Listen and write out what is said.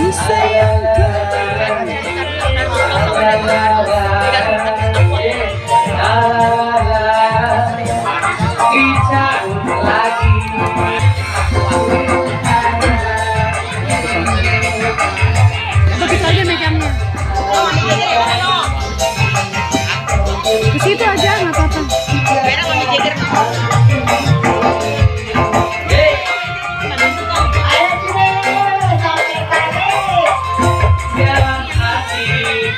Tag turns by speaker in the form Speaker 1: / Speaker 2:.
Speaker 1: mama. Begitu